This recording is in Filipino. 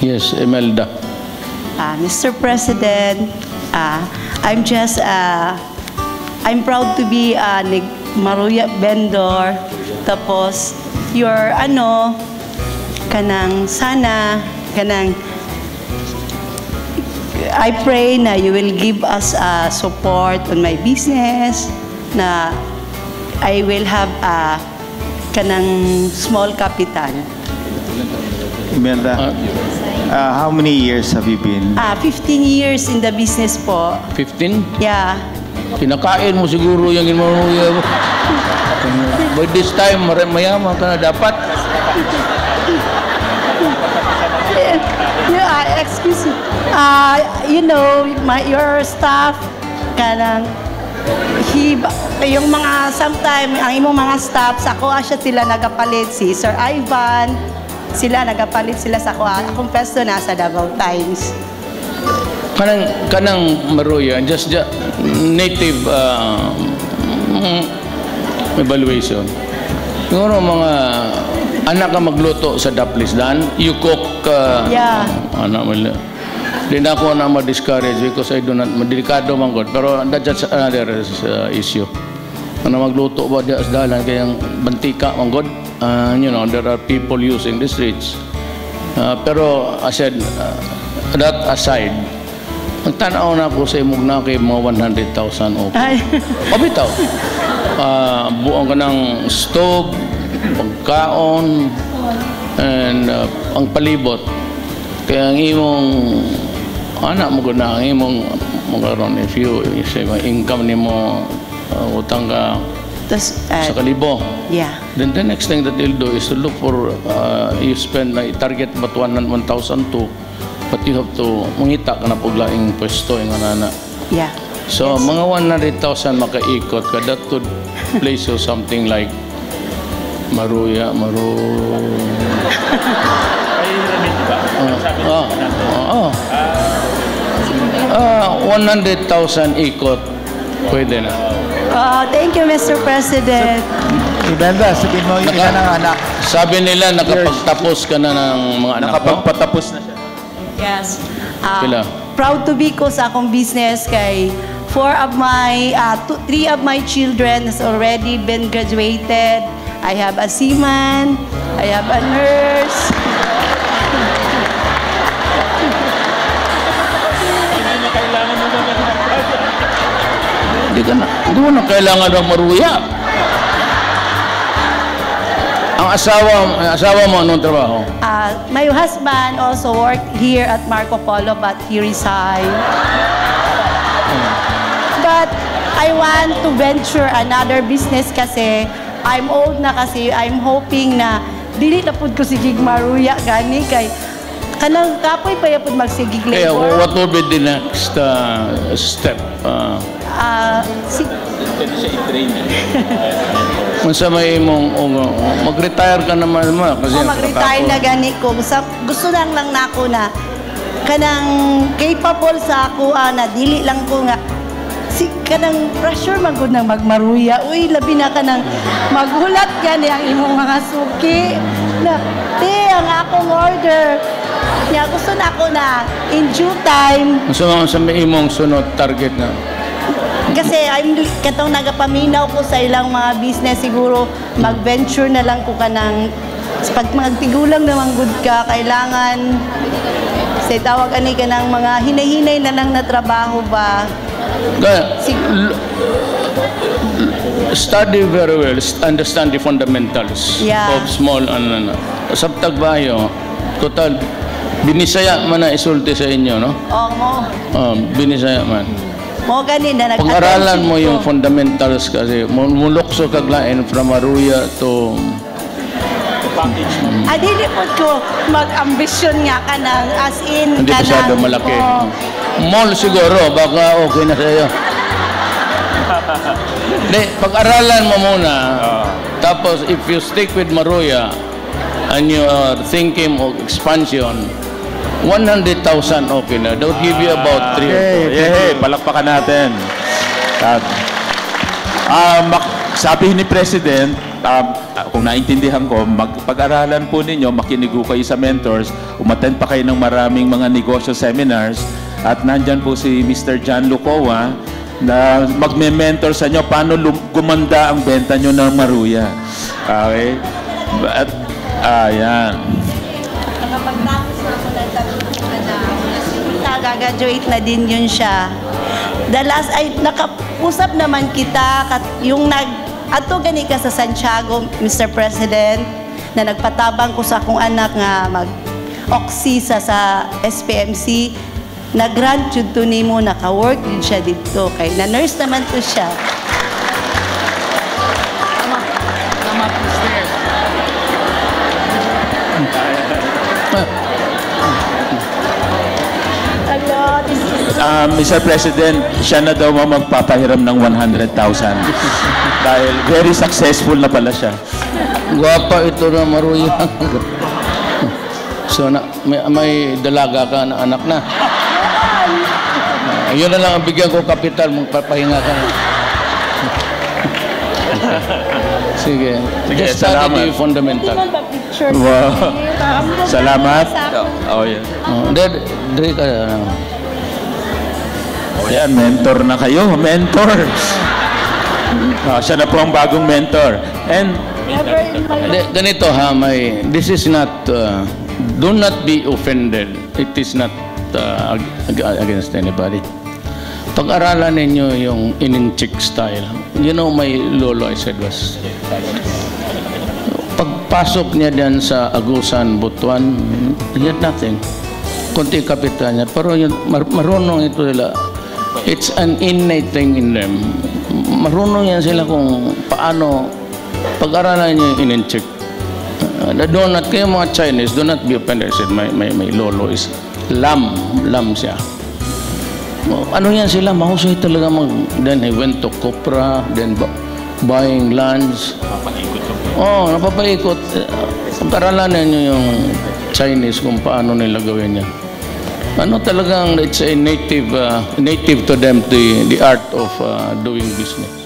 Yes, Imelda. Uh, Mr. President, uh, I'm just, uh, I'm proud to be a neg- Maruya vendor. Tapos, your, ano, kanang sana, kanang, I pray na you will give us uh, support on my business, na I will have a kanang small capital. Imelda, Ah, uh, how many years have you been? Ah, 15 years in the business po. 15? Yeah. Kinakain mo siguro yung inuuya mo. By this time, mayaman ka na dapat. Yeah, ah, excuse me. Uh, you know, my, your staff, kanang, he, yung mga, sometime, ang imong mga staff, sa ako siya sila nagapalit, si Sir Ivan, sila nagapalit sila sa ako. Akong pesto nasa Davao Times. Kanang, kanang Maruya, just, just native uh, mm, evaluation. Siguro mga anak ka magluto sa Daplisdan, you cook, uh, Yeah. ano, wala. Di na ako na ma-discourage because I do not, delikado man God. Pero that's another uh, issue. Ano magluto ba di sa dalan, kaya bantika man God. Uh, you know, there are people using the streets. Uh, pero I said, uh, that aside, ang tanaw na ako sa imong na kay mga 100,000 okay. Ay, Pabitaw. Ah, buong ka ng stove, pagkaon, and uh, ang palibot. Kaya ang imong anak mo na ang imong magkaroon if you if mga income ni mo uh, utang ka tas, sa uh, kalibo yeah. then the next thing that you'll do is to look for uh, you spend like target about 1,002 but you have to mangita ka na puglaing pwesto yung anana Yeah. So, Yes. mga 100,000 makaikot ka, that could place you something like Maruya, Maru... Ah, ah, ah. Ah, 100,000 ikot, pwede na. Uh, thank you, Mr. President. Imelda, sabihin mo yung ilan ng anak. Sabi nila, nakapagtapos ka na ng mga anak mo. Nakapagpatapos na siya. Yes. Ah, Pila? proud to be ko sa akong business kay four of my, uh, two, three of my children has already been graduated. I have a seaman, I have a nurse. Hindi ka na, hindi mo na kailangan ng Maruya. Ang asawa, ang asawa mo, anong trabaho? Uh, my husband also worked here at Marco Polo but he resigned. But I want to venture another business kasi I'm old na kasi I'm hoping na dili na pud ko sigig maruya gani kay kanang kapoy pa yapod magsigig Kaya labor. what will be the next uh, step? Uh, Ah, si, kung sa may mong um, mag-retire ka naman ma kasi Kung mag-retire na gani ko, gusto, gusto lang lang na ako na kanang capable sa ako ah, na dili lang ko nga. Si kanang pressure man gud nang magmaruya. Uy labi na ka nang maghulat gani ang imong mga suki na te ang akong order. Niya gusto na ako na in due time. Kung sa, sa may imong sunod target na. Kasi I'm katong nagapaminaw ko sa ilang mga business siguro mag-venture na lang ko kanang pag magtigulang naman good ka kailangan say tawag ani ka ng mga hinay-hinay na lang na trabaho ba study very well, st- understand the fundamentals Yeah. of small and ano. Sabtag bayo, total, binisaya man na isulti sa inyo, no? o mo Um, binisaya man. mo gani na nag Pag-aralan mo yung fundamentals kasi mu- mulukso kag lain from Aruya to Ah, dili po ko mag-ambisyon nga ka ng as in hindi ka ng- malaki. Oo. Mall siguro, baka okay na sa'yo. Hindi, pag-aralan mo muna. Tapos, if you stick with Maruya and you are thinking of expansion, 100,000 okay na. They'll give you about 3 or Okay, yehey, palakpakan natin. At, ah, mak- sabi ni President, um, kung naintindihan ko, magpag-aralan po ninyo, makinig kayo sa mentors, umattend pa kayo ng maraming mga negosyo seminars, at nandyan po si Mr. John Lucoa, na magme-mentor sa inyo paano gumanda ang benta nyo ng maruya. Okay? At, ayan. Nakapagtapos na ako ng tatlong na Nagagraduate na din yun siya. The last, ay, nakausap naman kita, kat, yung nag, ato gani ka sa Santiago, Mr. President, na nagpatabang ko sa akong anak nga mag oxy sa sa SPMC, nag-grant yun to nimo, naka-work yun siya dito. Kay na-nurse naman to siya. Hello, this is Um, Mr. President, siya na daw magpapahiram ng 100,000. Dahil very successful na pala siya. Guwapa ito na maruya. so, na, may, may dalaga ka na anak na. Uh, yun na lang ang bigyan ko kapital, magpapahinga ka na. Sige. Sige, Just study salamat. the fundamental. picture. Wow. Salamat. Oh, yeah. Oh, Dre, Dre ka na. Oh, yan, mentor na kayo. Mentor. Ah, siya na po ang bagong mentor. And Never in my De- ganito ha, may, this is not, uh, do not be offended. It is not uh, ag- ag- against anybody. Pag-aralan ninyo yung ining-chick style. You know, my lolo, I said was, pagpasok niya diyan sa Agusan, Butuan, he had nothing. Kunti kapitan niya. Pero yun, mar- marunong ito sila. It's an innate thing in them. Marunong yan sila kung paano pag-aralan niyo yung in-check. Uh, do not, kayo mga Chinese, do not be offended. I said, my, my, my lolo is lam. Lam siya. Ano yan sila? Mahusay talaga mag... Then he went to Copra, then bu- buying lands. Oh, napapaikot. Pag-aralan niyo yung Chinese kung paano nila gawin yan. Ano talagang it's a native uh, native to them the the art of uh, doing business.